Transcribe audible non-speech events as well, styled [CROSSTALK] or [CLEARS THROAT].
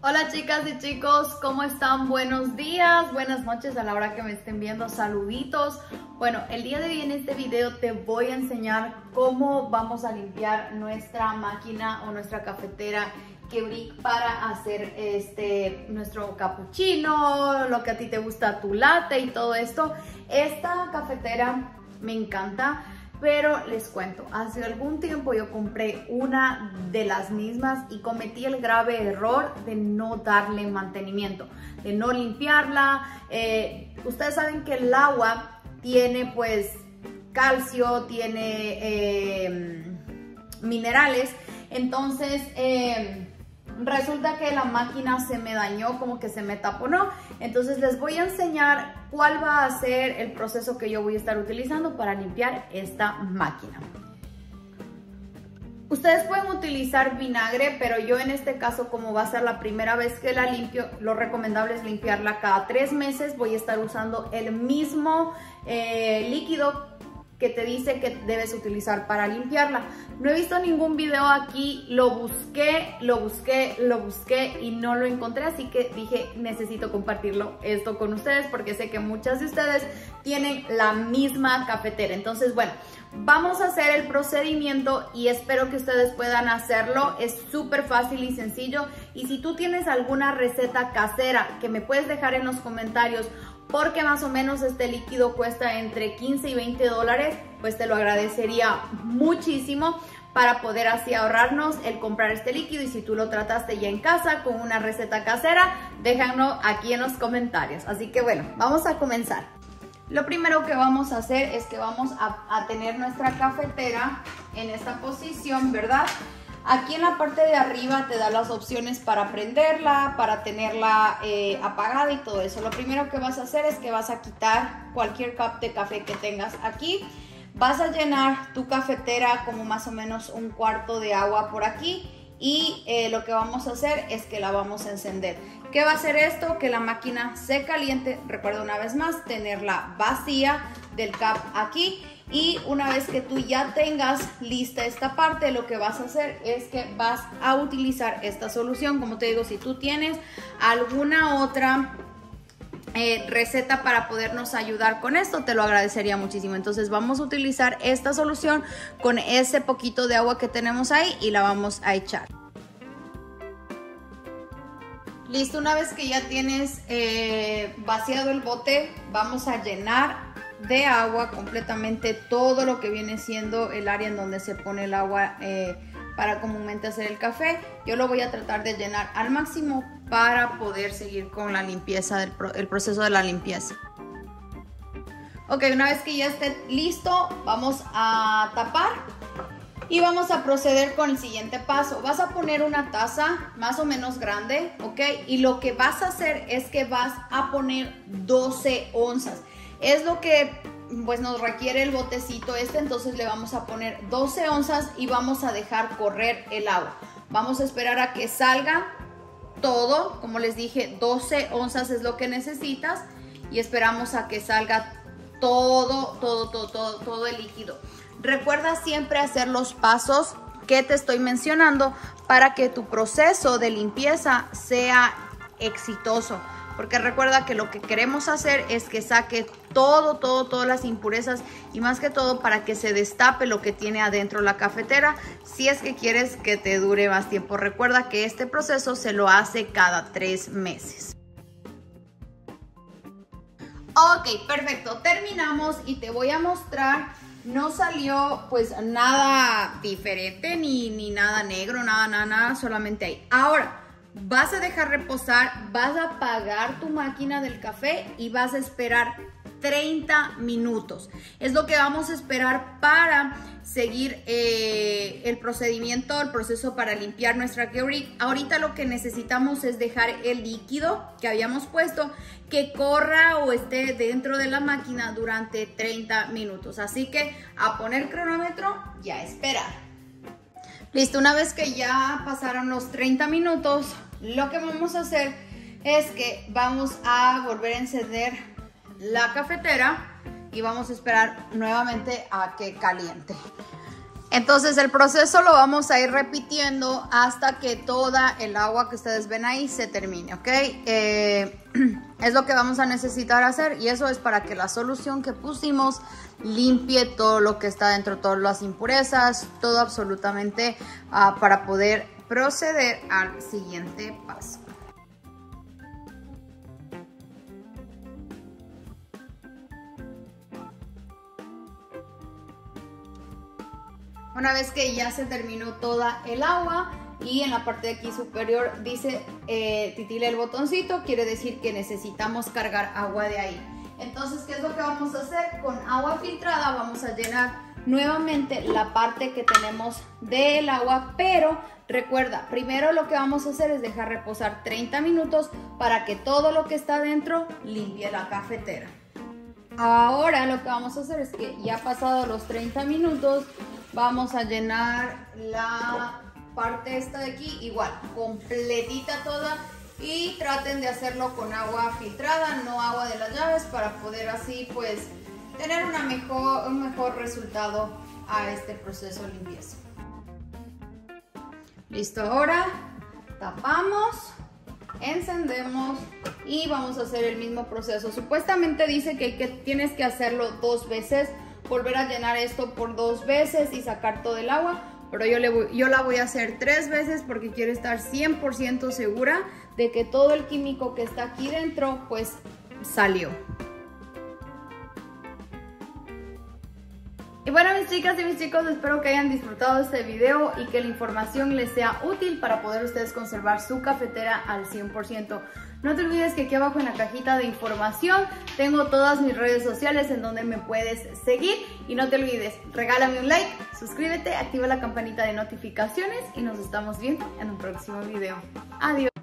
Hola chicas y chicos, ¿cómo están? Buenos días, buenas noches a la hora que me estén viendo, saluditos. Bueno, el día de hoy en este video te voy a enseñar cómo vamos a limpiar nuestra máquina o nuestra cafetera Keurig para hacer este nuestro cappuccino, lo que a ti te gusta, tu latte y todo esto. Esta cafetera me encanta pero les cuento, hace algún tiempo yo compré una de las mismas y cometí el grave error de no darle mantenimiento, de no limpiarla. Eh, ustedes saben que el agua tiene pues calcio, tiene eh, minerales, entonces... Eh, resulta que la máquina se me dañó, como que se me taponó. Entonces les voy a enseñar cuál va a ser el proceso que yo voy a estar utilizando para limpiar esta máquina. Ustedes pueden utilizar vinagre, pero yo en este caso, como va a ser la primera vez que la limpio, lo recomendable es limpiarla cada tres meses. Voy a estar usando el mismo eh, líquido que te dice que debes utilizar para limpiarla. No he visto ningún video aquí, lo busqué, lo busqué, lo busqué y no lo encontré, así que dije necesito compartirlo esto con ustedes porque sé que muchas de ustedes tienen la misma cafetera. Entonces, bueno, vamos a hacer el procedimiento y espero que ustedes puedan hacerlo. Es súper fácil y sencillo y si tú tienes alguna receta casera que me puedes dejar en los comentarios porque más o menos este líquido cuesta entre 15 y 20 dólares, pues te lo agradecería muchísimo para poder así ahorrarnos el comprar este líquido y si tú lo trataste ya en casa con una receta casera, déjanos aquí en los comentarios. Así que bueno, vamos a comenzar. Lo primero que vamos a hacer es que vamos a, tener nuestra cafetera en esta posición, ¿verdad? Aquí en la parte de arriba te da las opciones para prenderla, para tenerla eh, apagada y todo eso. Lo primero que vas a hacer es que vas a quitar cualquier cup de café que tengas aquí. Vas a llenar tu cafetera como más o menos un cuarto de agua por aquí y eh, lo que vamos a hacer es que la vamos a encender. ¿Qué va a hacer esto? Que la máquina se caliente. Recuerda una vez más tenerla vacía del cap aquí y una vez que tú ya tengas lista esta parte, lo que vas a hacer es que vas a utilizar esta solución. Como te digo, si tú tienes alguna otra eh, receta para podernos ayudar con esto, te lo agradecería muchísimo. Entonces vamos a utilizar esta solución con ese poquito de agua que tenemos ahí y la vamos a echar. Listo, una vez que ya tienes eh, vaciado el bote, vamos a llenar de agua completamente todo lo que viene siendo el área en donde se pone el agua eh, para comúnmente hacer el café. Yo lo voy a tratar de llenar al máximo para poder seguir con la limpieza, del el proceso de la limpieza. Ok, una vez que ya esté listo, vamos a tapar y vamos a proceder con el siguiente paso. Vas a poner una taza más o menos grande, ok, y lo que vas a hacer es que vas a poner 12 onzas. Es lo que pues nos requiere el botecito este, entonces le vamos a poner 12 onzas y vamos a dejar correr el agua. Vamos a esperar a que salga todo, como les dije, 12 onzas es lo que necesitas y esperamos a que salga todo, todo, todo, todo, todo el líquido. Recuerda siempre hacer los pasos que te estoy mencionando para que tu proceso de limpieza sea exitoso porque recuerda que lo que queremos hacer es que saque todo, todo, todas las impurezas y más que todo para que se destape lo que tiene adentro la cafetera si es que quieres que te dure más tiempo. Recuerda que este proceso se lo hace cada tres meses. Ok, perfecto, terminamos y te voy a mostrar no salió pues nada diferente ni, ni nada negro, nada, nada, nada, solamente ahí. Ahora, vas a dejar reposar, vas a apagar tu máquina del café y vas a esperar 30 minutos. Es lo que vamos a esperar para seguir eh, el procedimiento, el proceso para limpiar nuestra Keurig. Ahorita lo que necesitamos es dejar el líquido que habíamos puesto que corra o esté dentro de la máquina durante 30 minutos. Así que a poner cronómetro y a esperar. Listo, una vez que ya pasaron los 30 minutos, lo que vamos a hacer es que vamos a volver a encender la cafetera y vamos a esperar nuevamente a que caliente. Entonces el proceso lo vamos a ir repitiendo hasta que toda el agua que ustedes ven ahí se termine, ¿ok? Eh, [CLEARS THROAT] es lo que vamos a necesitar hacer y eso es para que la solución que pusimos limpie todo lo que está dentro, todas las impurezas, todo absolutamente uh, para poder proceder al siguiente paso. Una vez que ya se terminó toda el agua y en la parte de aquí superior dice eh, titila el botoncito, quiere decir que necesitamos cargar agua de ahí. Entonces, ¿qué es lo que vamos a hacer? Con agua filtrada vamos a llenar nuevamente la parte que tenemos del agua, pero recuerda, primero lo que vamos a hacer es dejar reposar 30 minutos para que todo lo que está dentro limpie la cafetera. Ahora lo que vamos a hacer es que ya pasado los 30 minutos, vamos a llenar la parte esta de aquí igual, completita toda y traten de hacerlo con agua filtrada, no agua de las llaves para poder así pues tener una mejor, un mejor resultado a este proceso de limpieza. Listo, ahora tapamos, encendemos y vamos a hacer el mismo proceso. Supuestamente dice que, que tienes que hacerlo dos veces, volver a llenar esto por dos veces y sacar todo el agua. Pero yo, le yo la voy a hacer tres veces porque quiero estar 100% segura de que todo el químico que está aquí dentro pues salió. Y bueno mis chicas y mis chicos, espero que hayan disfrutado este video y que la información les sea útil para poder ustedes conservar su cafetera al 100%. No te olvides que aquí abajo en la cajita de información tengo todas mis redes sociales en donde me puedes seguir. Y no te olvides, regálame un like, suscríbete, activa la campanita de notificaciones y nos estamos viendo en un próximo video. Adiós.